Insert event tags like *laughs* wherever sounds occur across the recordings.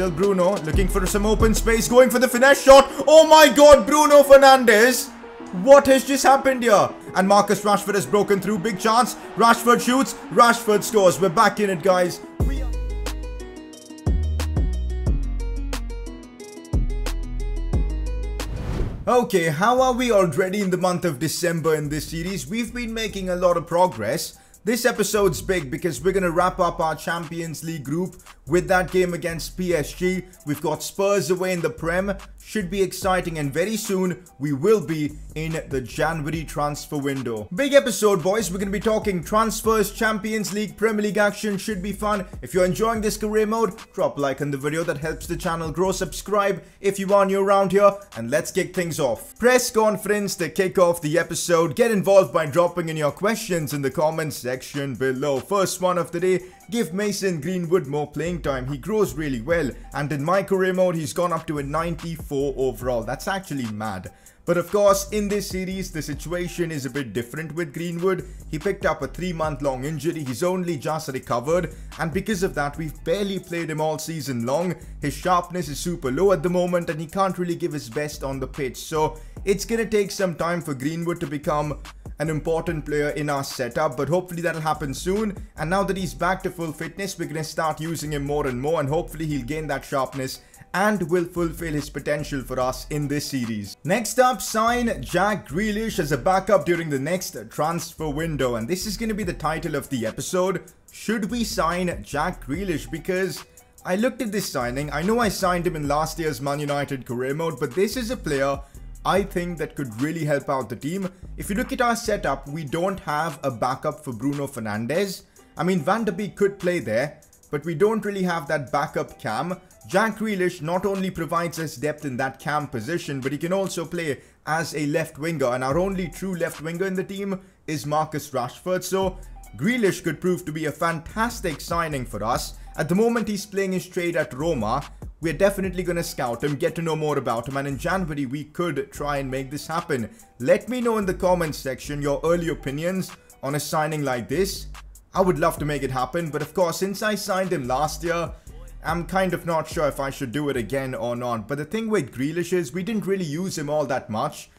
Still Bruno looking for some open space, going for the finesse shot. Oh my god, Bruno Fernandes. What has just happened here? And Marcus Rashford has broken through. Big chance. Rashford shoots. Rashford scores. We're back in it, guys. Okay, how are we already in the month of December in this series? We've been making a lot of progress. This episode's big because we're going to wrap up our Champions League group with that game against PSG. We've got Spurs away in the Prem. Should be exciting and very soon we will be in the January transfer window. Big episode boys. We're going to be talking transfers, Champions League, Premier League action. Should be fun. If you're enjoying this career mode, drop a like on the video. That helps the channel grow. Subscribe if you are new around here. And let's kick things off. Press conference to kick off the episode. Get involved by dropping in your questions in the comments section below. First one of the day Give Mason Greenwood more playing time. He grows really well. And in my career mode, he's gone up to a 94 overall. That's actually mad. But of course, in this series, the situation is a bit different with Greenwood. He picked up a 3 month long injury, he's only just recovered, and because of that, we've barely played him all season long. His sharpness is super low at the moment, and he can't really give his best on the pitch. So, it's gonna take some time for Greenwood to become an important player in our setup, but hopefully that'll happen soon. And now that he's back to full fitness, we're to start using him more and more, and hopefully he'll gain that sharpness and will fulfill his potential for us in this series. Next up, sign Jack Grealish as a backup during the next transfer window. And this is going to be the title of the episode. Should we sign Jack Grealish? Because I looked at this signing. I know I signed him in last year's Man United career mode, but this is a player I think that could really help out the team. If you look at our setup, we don't have a backup for Bruno Fernandes. I mean, Van der Beek could play there, but we don't really have that backup cam. Jack Grealish not only provides us depth in that cam position, but he can also play as a left winger. And our only true left winger in the team is Marcus Rashford. So Grealish could prove to be a fantastic signing for us. At the moment, he's playing his trade at Roma. We're definitely going to scout him, get to know more about him, and in January, we could try and make this happen. Let me know in the comments section your early opinions on a signing like this. I would love to make it happen, but of course, since I signed him last year, I'm kind of not sure if I should do it again or not. But the thing with Grealish is we didn't really use him all that much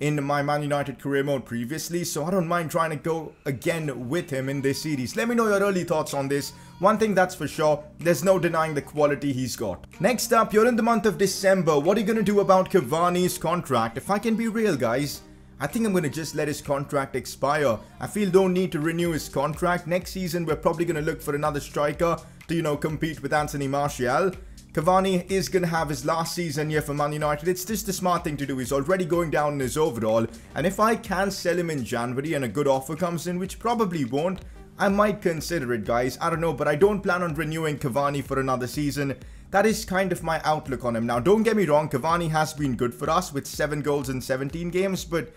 in my Man United career mode previously, so I don't mind trying to go again with him in this series. Let me know your early thoughts on this. One thing that's for sure, there's no denying the quality he's got. Next up, you're in the month of December. What are you going to do about Cavani's contract? If I can be real, guys, I think I'm going to just let his contract expire. I feel don't need to renew his contract. Next season, we're probably going to look for another striker you know, compete with Anthony Martial. Cavani is going to have his last season here for Man United. It's just the smart thing to do. He's already going down in his overall. And if I can sell him in January and a good offer comes in, which probably won't, I might consider it, guys. I don't know, but I don't plan on renewing Cavani for another season. That is kind of my outlook on him. Now, don't get me wrong, Cavani has been good for us with 7 goals in 17 games, but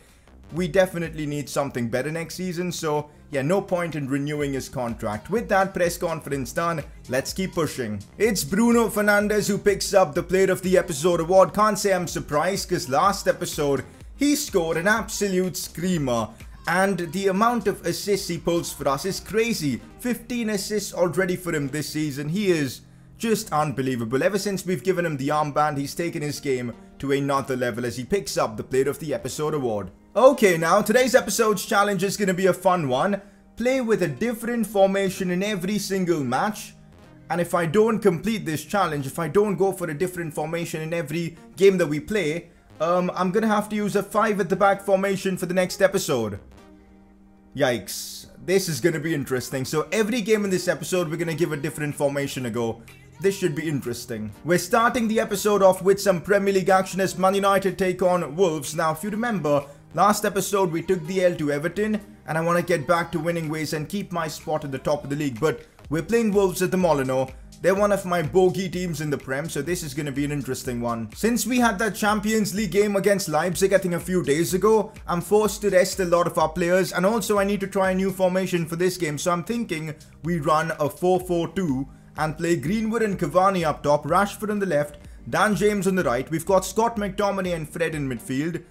we definitely need something better next season. So, yeah, no point in renewing his contract. With that press conference done, let's keep pushing. It's Bruno Fernandes who picks up the Player of the Episode award. Can't say I'm surprised because last episode, he scored an absolute screamer. And the amount of assists he pulls for us is crazy. 15 assists already for him this season. He is just unbelievable. Ever since we've given him the armband, he's taken his game to another level as he picks up the Player of the Episode award. Okay, now today's episode's challenge is going to be a fun one. Play with a different formation in every single match. And if I don't complete this challenge, if I don't go for a different formation in every game that we play, um, I'm going to have to use a 5 at the back formation for the next episode. Yikes. This is going to be interesting. So every game in this episode, we're going to give a different formation a go. This should be interesting. We're starting the episode off with some Premier League action as Man United take on Wolves. Now, if you remember, Last episode we took the L to Everton and I want to get back to winning ways and keep my spot at the top of the league but we're playing Wolves at the Molineux. They're one of my bogey teams in the Prem, so this is going to be an interesting one. Since we had that Champions League game against Leipzig, I think a few days ago, I'm forced to rest a lot of our players, and also I need to try a new formation for this game, so I'm thinking we run a 4-4-2 and play Greenwood and Cavani up top, Rashford on the left, Dan James on the right, we've got Scott McTominay and Fred in midfield,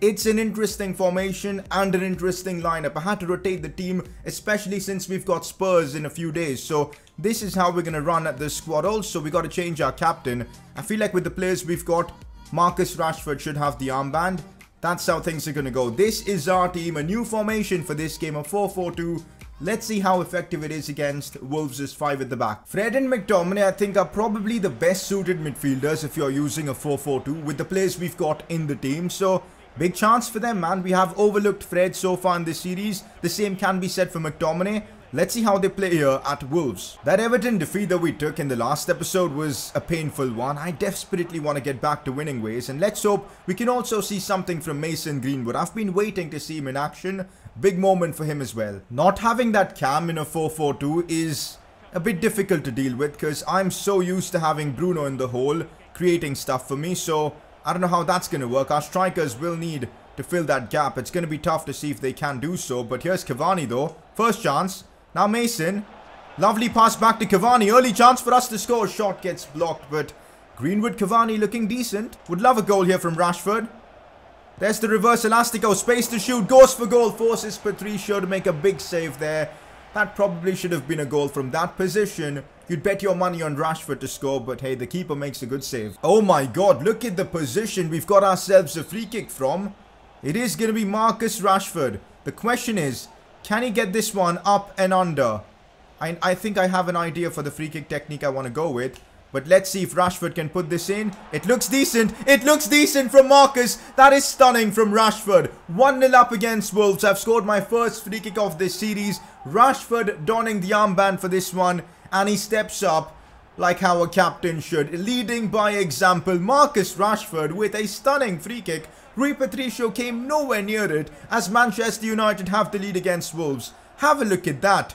it's an interesting formation and an interesting lineup. I had to rotate the team, especially since we've got Spurs in a few days. So this is how we're going to run at this squad. Also, we got to change our captain. I feel like with the players we've got, Marcus Rashford should have the armband. That's how things are going to go. This is our team, a new formation for this game, a 4-4-2. Let's see how effective it is against Wolves' 5 at the back. Fred and McTominay, I think, are probably the best suited midfielders if you're using a 4-4-2 with the players we've got in the team. So, big chance for them, man. We have overlooked Fred so far in this series. The same can be said for McTominay. Let's see how they play here at Wolves. That Everton defeat that we took in the last episode was a painful one. I desperately want to get back to winning ways and let's hope we can also see something from Mason Greenwood. I've been waiting to see him in action. Big moment for him as well. Not having that cam in a 4-4-2 is a bit difficult to deal with because I'm so used to having Bruno in the hole creating stuff for me. So I don't know how that's going to work. Our strikers will need to fill that gap. It's going to be tough to see if they can do so. But here's Cavani though. First chance. Now Mason. Lovely pass back to Cavani. Early chance for us to score. Shot gets blocked, but Greenwood Cavani looking decent. Would love a goal here from Rashford. There's the reverse Elastico. Space to shoot. Goes for goal. Forces Patricio to make a big save there. That probably should have been a goal from that position. You'd bet your money on Rashford to score, but hey, the keeper makes a good save. Oh my god, look at the position we've got ourselves a free kick from. It is going to be Marcus Rashford. The question is, can he get this one up and under? I, I think I have an idea for the free kick technique I want to go with. But let's see if Rashford can put this in. It looks decent. It looks decent from Marcus. That is stunning from Rashford. 1-0 up against Wolves. I've scored my first free kick of this series. Rashford donning the armband for this one. And he steps up like how a captain should. Leading by example. Marcus Rashford with a stunning free kick Rui Patricio came nowhere near it as Manchester United have the lead against Wolves. Have a look at that.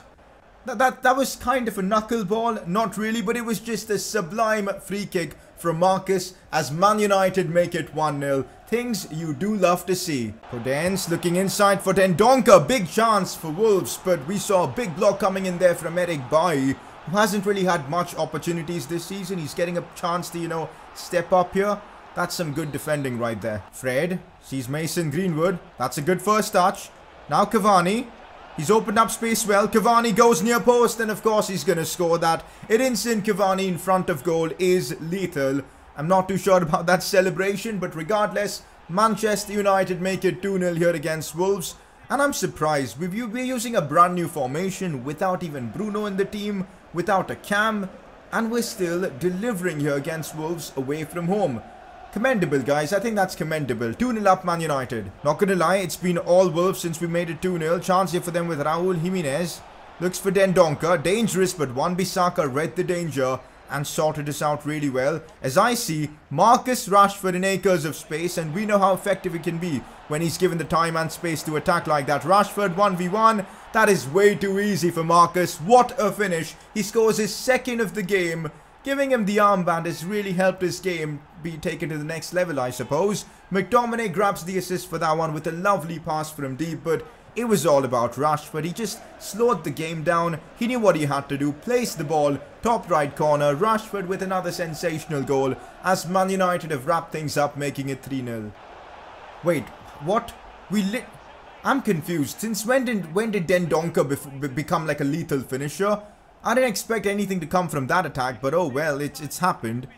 That, that, that was kind of a knuckleball, not really, but it was just a sublime free kick from Marcus as Man United make it 1-0. Things you do love to see. Podence looking inside for Dendoncker. Big chance for Wolves, but we saw a big block coming in there from Eric Bailly, who hasn't really had much opportunities this season. He's getting a chance to, you know, step up here. That's some good defending right there. Fred sees Mason Greenwood. That's a good first touch. Now Cavani. He's opened up space well. Cavani goes near post and of course he's going to score that. Edinson Cavani in front of goal is lethal. I'm not too sure about that celebration but regardless, Manchester United make it 2-0 here against Wolves. And I'm surprised. We're using a brand new formation without even Bruno in the team, without a cam, and we're still delivering here against Wolves away from home. Commendable, guys. I think that's commendable. 2-0 up Man United. Not gonna lie, it's been all Wolves since we made it 2-0. Chance here for them with Raul Jimenez. Looks for Dendoncker. Dangerous, but Wan-Bissaka read the danger and sorted us out really well. As I see, Marcus Rashford in acres of space, and we know how effective he can be when he's given the time and space to attack like that. Rashford 1v1. That is way too easy for Marcus. What a finish. He scores his second of the game Giving him the armband has really helped his game be taken to the next level, I suppose. McTominay grabs the assist for that one with a lovely pass from deep, but it was all about Rashford. He just slowed the game down. He knew what he had to do. Place the ball, top right corner. Rashford with another sensational goal as Man United have wrapped things up, making it 3-0. Wait, what? We lit... I'm confused. Since when did when did Dendoncker become like a lethal finisher? I didn't expect anything to come from that attack, but oh well, it's, it's happened.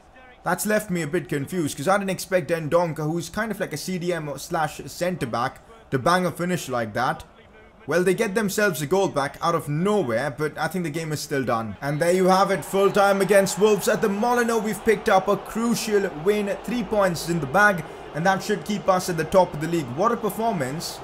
That's left me a bit confused, because I didn't expect Dendoncker, who's kind of like a CDM slash centre-back, to bang a finish like that. Well, they get themselves a goal back out of nowhere, but I think the game is still done. And there you have it, full time against Wolves at the Molineux. We've picked up a crucial win, three points in the bag, and that should keep us at the top of the league. What a performance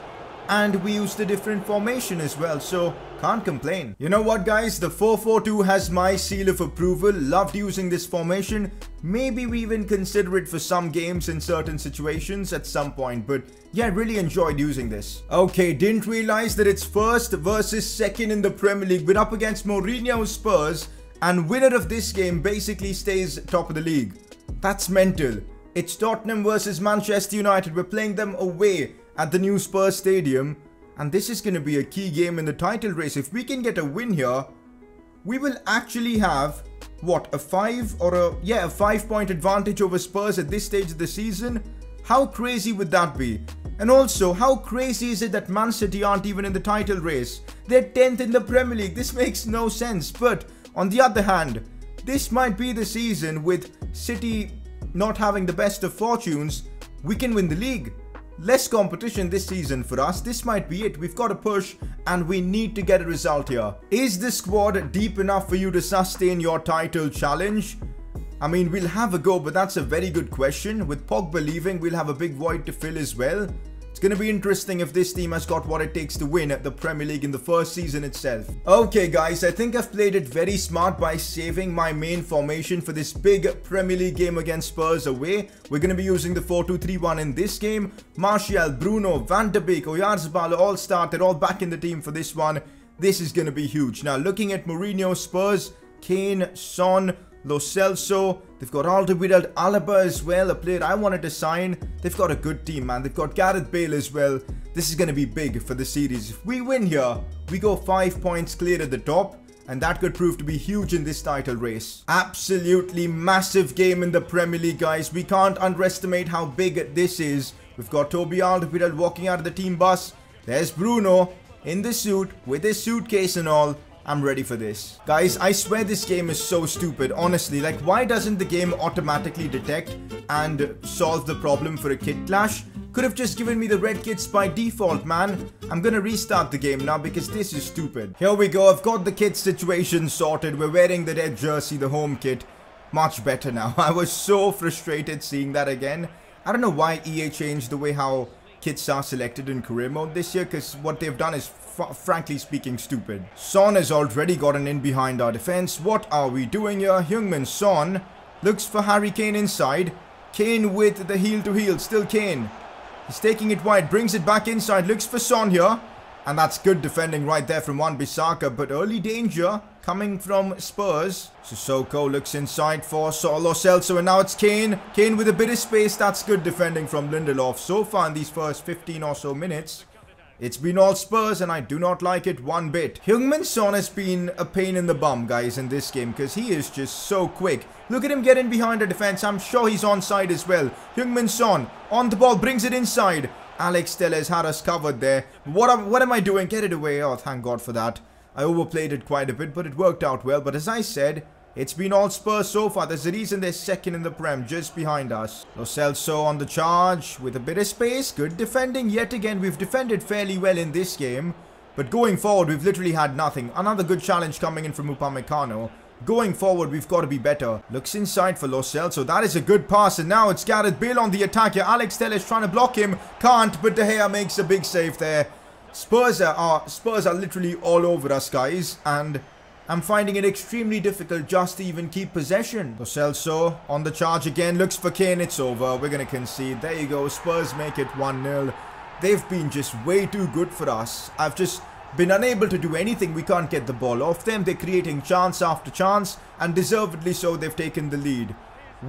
and we used a different formation as well so can't complain. You know what guys, the 4-4-2 has my seal of approval, loved using this formation, maybe we even consider it for some games in certain situations at some point but yeah really enjoyed using this. Okay, didn't realize that it's first versus second in the Premier League, we're up against Mourinho Spurs and winner of this game basically stays top of the league. That's mental. It's Tottenham versus Manchester United, we're playing them away at the new Spurs Stadium. And this is going to be a key game in the title race. If we can get a win here, we will actually have, what, a 5 or a, yeah, a 5 point advantage over Spurs at this stage of the season? How crazy would that be? And also, how crazy is it that Man City aren't even in the title race? They're 10th in the Premier League. This makes no sense. But On the other hand, this might be the season with City not having the best of fortunes, we can win the league. Less competition this season for us. This might be it. We've got to push and we need to get a result here. Is the squad deep enough for you to sustain your title challenge? I mean, we'll have a go, but that's a very good question. With Pogba leaving, we'll have a big void to fill as well to be interesting if this team has got what it takes to win the Premier League in the first season itself. Okay guys, I think I've played it very smart by saving my main formation for this big Premier League game against Spurs away. We're to be using the 4-2-3-1 in this game. Martial, Bruno, Van der Beek, Oyarzabal all start. They're all back in the team for this one. This is to be huge. Now looking at Mourinho, Spurs, Kane, Son, Lo Celso. They've got Alderweireld Alaba as well, a player I wanted to sign. They've got a good team, man. They've got Gareth Bale as well. This is going to be big for the series. If we win here, we go 5 points clear at the top. And that could prove to be huge in this title race. Absolutely massive game in the Premier League, guys. We can't underestimate how big this is. We've got Toby Alderweireld walking out of the team bus. There's Bruno in the suit with his suitcase and all. I'm ready for this. Guys, I swear this game is so stupid. Honestly, like why doesn't the game automatically detect and solve the problem for a kit clash? Could have just given me the red kits by default, man. I'm gonna restart the game now because this is stupid. Here we go. I've got the kit situation sorted. We're wearing the red jersey, the home kit. Much better now. *laughs* I was so frustrated seeing that again. I don't know why EA changed the way how kits are selected in career mode this year because what they've done is frankly speaking stupid. Son has already gotten in behind our defense. What are we doing here? Heung-min Son looks for Harry Kane inside. Kane with the heel to heel. Still Kane. He's taking it wide. Brings it back inside. Looks for Son here. And that's good defending right there from Wan-Bissaka. But early danger coming from Spurs. Sissoko looks inside for Solo Celso. And now it's Kane. Kane with a bit of space. That's good defending from Lindelof. So far in these first 15 or so minutes. It's been all Spurs and I do not like it one bit. Heung-min Son has been a pain in the bum, guys, in this game because he is just so quick. Look at him getting behind the defense. I'm sure he's onside as well. Heung-min Son on the ball, brings it inside. Alex Telles had us covered there. What am, what am I doing? Get it away. Oh, thank God for that. I overplayed it quite a bit, but it worked out well. But as I said, it's been all Spurs so far. There's a reason they're second in the Prem, just behind us. Lo Celso on the charge with a bit of space. Good defending yet again. We've defended fairly well in this game. But going forward, we've literally had nothing. Another good challenge coming in from Upamecano. Going forward, we've got to be better. Looks inside for Lo Celso. That is a good pass. And now it's Gareth Bale on the attack here. Alex Telles trying to block him. Can't, but De Gea makes a big save there. Spurs are, Spurs are literally all over us, guys. And I'm finding it extremely difficult just to even keep possession. Lo Celso on the charge again. Looks for Kane. It's over. We're going to concede. There you go. Spurs make it 1-0. They've been just way too good for us. I've just been unable to do anything. We can't get the ball off them. They're creating chance after chance. And deservedly so, they've taken the lead.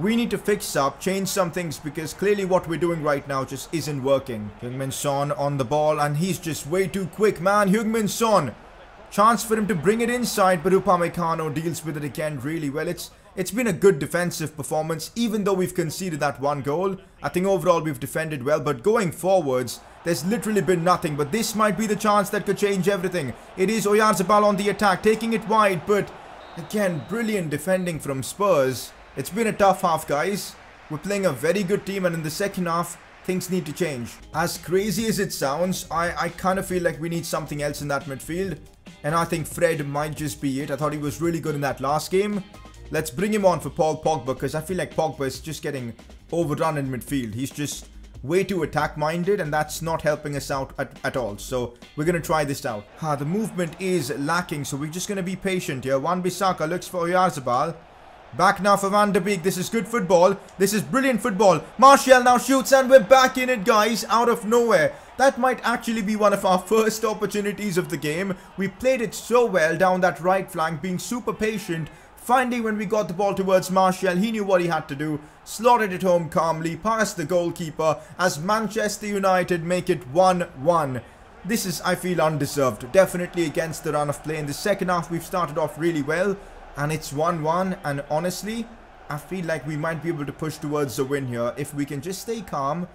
We need to fix up, change some things because clearly what we're doing right now just isn't working. Heung-min Son on the ball and he's just way too quick, man. Heung-min Son Chance for him to bring it inside, but Upamecano deals with it again really well. It's it's been a good defensive performance, even though we've conceded that one goal. I think overall we've defended well, but going forwards, there's literally been nothing. But this might be the chance that could change everything. It is Oyarzabal on the attack, taking it wide, but again, brilliant defending from Spurs. It's been a tough half, guys. We're playing a very good team, and in the second half, things need to change. As crazy as it sounds, I, I kind of feel like we need something else in that midfield. And I think Fred might just be it. I thought he was really good in that last game. Let's bring him on for Paul Pogba because I feel like Pogba is just getting overdone in midfield. He's just way too attack minded and that's not helping us out at, at all. So we're going to try this out. Ah, the movement is lacking so we're just going to be patient here. Wan-Bissaka looks for Oyarzabal. Back now for Van der Beek. This is good football. This is brilliant football. Martial now shoots and we're back in it guys out of nowhere. That might actually be one of our *laughs* first opportunities of the game. We played it so well down that right flank, being super patient. Finally, when we got the ball towards Martial, he knew what he had to do. Slotted it home calmly, past the goalkeeper, as Manchester United make it 1-1. This is, I feel, undeserved. Definitely against the run of play. In the second half, we've started off really well. And it's 1-1. And honestly, I feel like we might be able to push towards the win here. If we can just stay calm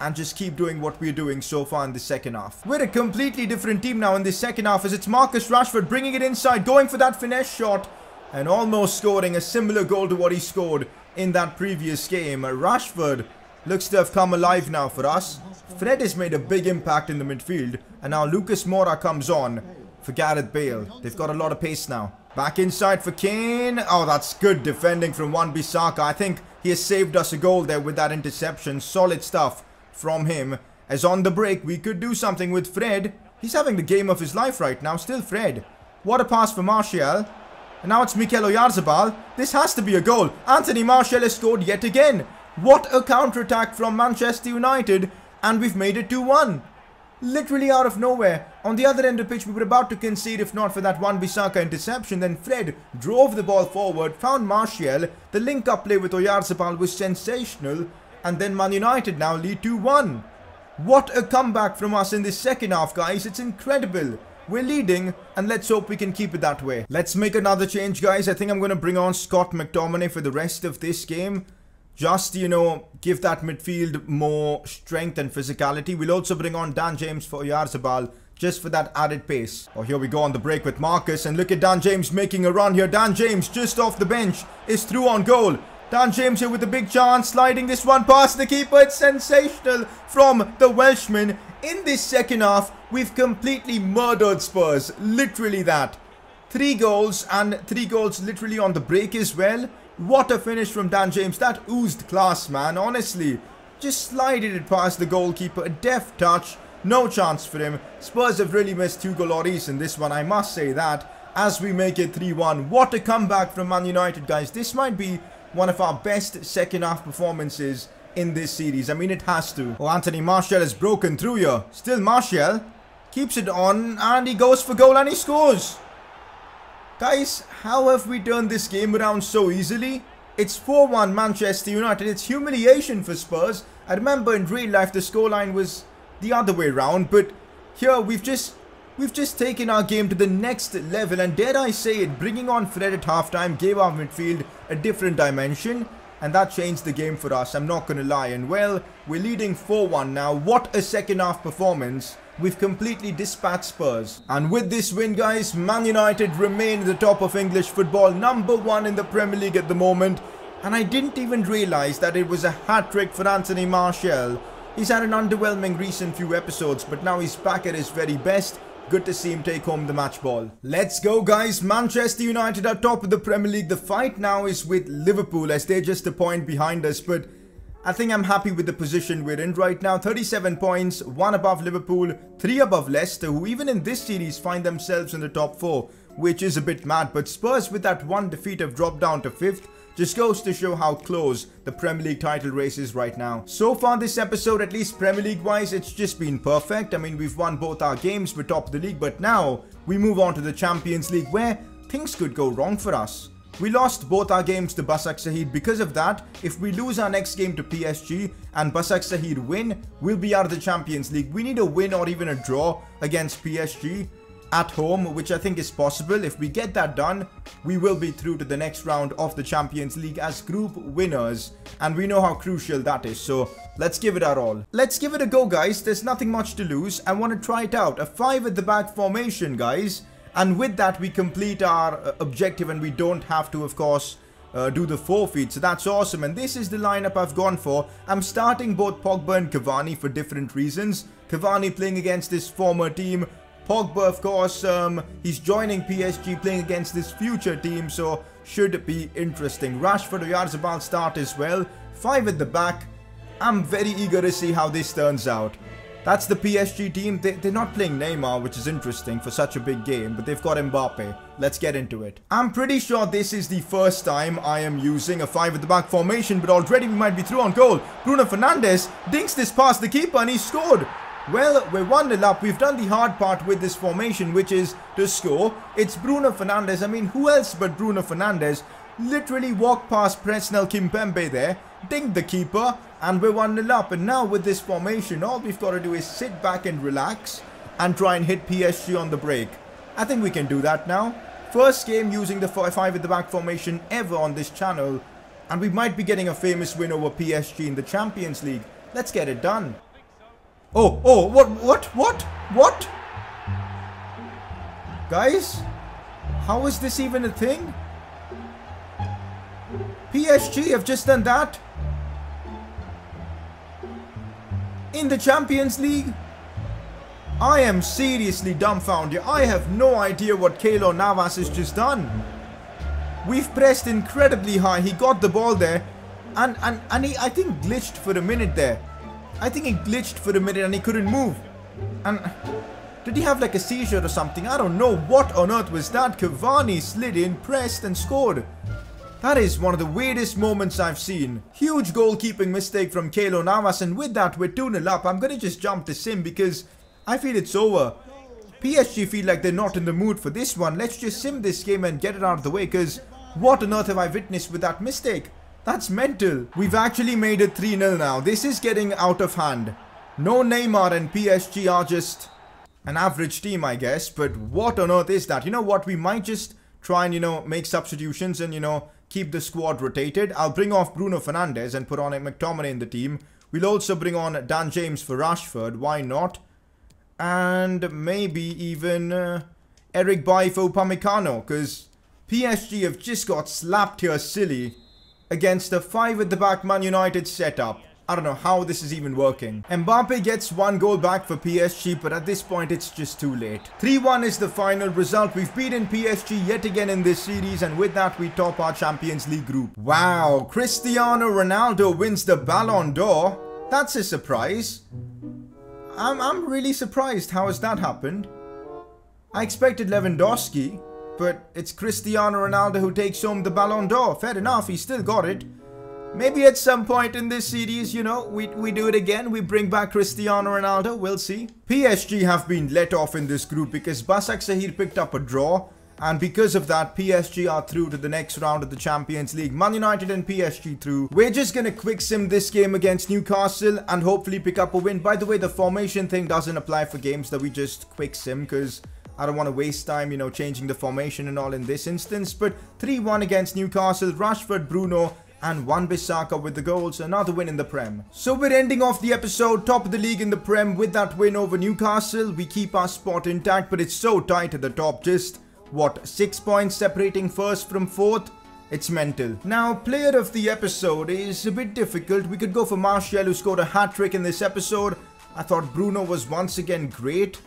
and just keep doing what we're doing so far in the second half. We're a completely different team now in the second half as it's Marcus Rashford bringing it inside, going for that finesse shot. And almost scoring a similar goal to what he scored in that previous game. Rashford looks to have come alive now for us. Fred has made a big impact in the midfield, and now Lucas Moura comes on for Gareth Bale. They've got a lot of pace now. Back inside for Kane. Oh, that's good defending from Wan-Bissaka. I think he has saved us a goal there with that interception. Solid stuff from him. As on the break, we could do something with Fred. He's having the game of his life right now. Still Fred. What a pass for Martial. And now it's Mikel Oyarzabal. This has to be a goal. Anthony Martial has scored yet again. What a counter-attack from Manchester United. And we've made it 2-1 literally out of nowhere. On the other end of the pitch, we were about to concede if not for that Wan-Bissaka interception. Then Fred drove the ball forward, found Martial. The link-up play with Oyarzabal was sensational. And then Man United now lead 2-1. What a comeback from us in the second half, guys. It's incredible. We're leading, and let's hope we can keep it that way. Let's make another change, guys. I think I'm going to bring on Scott McTominay for the rest of this game just, you know, give that midfield more strength and physicality. We'll also bring on Dan James for Oyarzabal just for that added pace. Oh, here we go on the break with Marcus. And look at Dan James making a run here. Dan James just off the bench is through on goal. Dan James here with a big chance, sliding this one past the keeper. It's sensational from the Welshman. In this second half, we've completely murdered Spurs. Literally that. Three goals and three goals literally on the break as well. What a finish from Dan James. That oozed class, man. Honestly. Just slided it past the goalkeeper. A deft touch. No chance for him. Spurs have really missed Hugo Lloris in this one. I must say that. As we make it 3-1. What a comeback from Man United, guys. This might be one of our best second half performances in this series. I mean, it has to. Oh, Anthony Martial has broken through here. Still Martial. Keeps it on and he goes for goal and he scores. Guys, how have we turned this game around so easily? It's 4-1 Manchester United. It's humiliation for Spurs. I remember in real life the scoreline was the other way around, but here we've just we've just taken our game to the next level and dare I say it, bringing on Fred at halftime gave our midfield a different dimension and that changed the game for us, I'm not going to lie. And well, we're leading 4-1 now. What a second half performance we've completely dispatched Spurs. And with this win, guys, Man United remain the top of English football, number one in the Premier League at the moment. And I didn't even realise that it was a hat-trick for Anthony Martial. He's had an underwhelming recent few episodes, but now he's back at his very best. Good to see him take home the match ball. Let's go guys. Manchester United are top of the Premier League. The fight now is with Liverpool as they're just a point behind us. But I think I'm happy with the position we're in right now. 37 points, 1 above Liverpool, 3 above Leicester, who even in this series find themselves in the top 4, which is a bit mad. But Spurs with that one defeat have dropped down to 5th. Just goes to show how close the Premier League title race is right now. So far this episode, at least Premier League wise, it's just been perfect. I mean, we've won both our games, we're top of the league, but now we move on to the Champions League where things could go wrong for us. We lost both our games to Basak Basaksehir. Because of that, if we lose our next game to PSG and Basak Basaksehir win, we'll be out of the Champions League. We need a win or even a draw against PSG at home, which I think is possible. If we get that done, we will be through to the next round of the Champions League as group winners. And we know how crucial that is. So let's give it our all. Let's give it a go, guys. There's nothing much to lose. I want to try it out. A 5 at the back formation, guys. And with that, we complete our uh, objective and we don't have to, of course, uh, do the forfeit. So that's awesome. And this is the lineup I've gone for. I'm starting both Pogba and Cavani for different reasons. Cavani playing against his former team. Pogba, of course, um, he's joining PSG playing against this future team. So should be interesting. Rashford, Oyarzabal start as well. Five at the back. I'm very eager to see how this turns out. That's the PSG team. They, they're not playing Neymar, which is interesting for such a big game, but they've got Mbappe. Let's get into it. I'm pretty sure this is the first time I am using a 5 at the back formation, but already we might be through on goal. Bruno Fernandes dinks this past the keeper and he scored. Well, we're 1-0 up. We've done the hard part with this formation, which is to score. It's Bruno Fernandes. I mean, who else but Bruno Fernandes literally walked past Presnel Kimpembe there, dinged the keeper, and we're 1-0 up. And now with this formation, all we've got to do is sit back and relax and try and hit PSG on the break. I think we can do that now. First game using the 5 at the back formation ever on this channel. And we might be getting a famous win over PSG in the Champions League. Let's get it done. Oh, oh, what, what, what, what? Guys, how is this even a thing? PSG have just done that. In the Champions League. I am seriously dumbfounded. I have no idea what Keylor Navas has just done. We've pressed incredibly high. He got the ball there. And, and, and he, I think, glitched for a minute there. I think he glitched for a minute and he couldn't move. And did he have like a seizure or something? I don't know. What on earth was that? Cavani slid in, pressed and scored. That is one of the weirdest moments I've seen. Huge goalkeeping mistake from Keylor Navas and with that we're 2-0 up. I'm going to just jump the sim because I feel it's over. PSG feel like they're not in the mood for this one. Let's just sim this game and get it out of the way because what on earth have I witnessed with that mistake? That's mental. We've actually made it 3-0 now. This is getting out of hand. No Neymar and PSG are just an average team, I guess. But what on earth is that? You know what? We might just try and, you know, make substitutions and, you know, keep the squad rotated. I'll bring off Bruno Fernandes and put on a McTominay in the team. We'll also bring on Dan James for Rashford. Why not? And maybe even uh, Eric Bailly for Upamecano. Because PSG have just got slapped here silly against a 5 at the back Man United setup. I don't know how this is even working. Mbappe gets one goal back for PSG, but at this point it's just too late. 3-1 is the final result. We've beaten PSG yet again in this series, and with that we top our Champions League group. Wow, Cristiano Ronaldo wins the Ballon d'Or. That's a surprise. I'm, I'm really surprised. How has that happened? I expected Lewandowski, but it's Cristiano Ronaldo who takes home the Ballon d'Or. Fair enough, he still got it. Maybe at some point in this series, you know, we, we do it again. We bring back Cristiano Ronaldo. We'll see. PSG have been let off in this group because Basak Başakşehir picked up a draw. And because of that, PSG are through to the next round of the Champions League. Man United and PSG through. We're just going to quick sim this game against Newcastle and hopefully pick up a win. By the way, the formation thing doesn't apply for games that we just quick sim because I don't want to waste time, you know, changing the formation and all in this instance. But 3-1 against Newcastle, Rashford, Bruno, and Wan-Bissaka with the goals, another win in the Prem. So we're ending off the episode top of the league in the Prem with that win over Newcastle. We keep our spot intact, but it's so tight at the top. Just, what, 6 points separating first from fourth? It's mental. Now, player of the episode is a bit difficult. We could go for Martial who scored a hat-trick in this episode. I thought Bruno was once again great.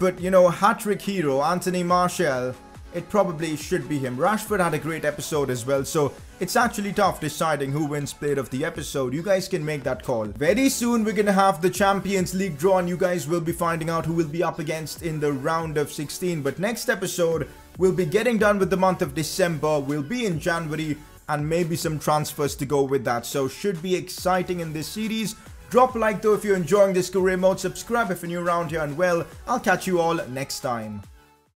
But, you know, hat-trick hero, Anthony Martial, it probably should be him. Rashford had a great episode as well, so it's actually tough deciding who wins player of the episode. You guys can make that call. Very soon, we're gonna have the Champions League draw, and you guys will be finding out who will be up against in the round of 16. But next episode, we'll be getting done with the month of December. We'll be in January, and maybe some transfers to go with that. So should be exciting in this series. Drop a like though if you're enjoying this career mode, subscribe if you're new around here, and well, I'll catch you all next time.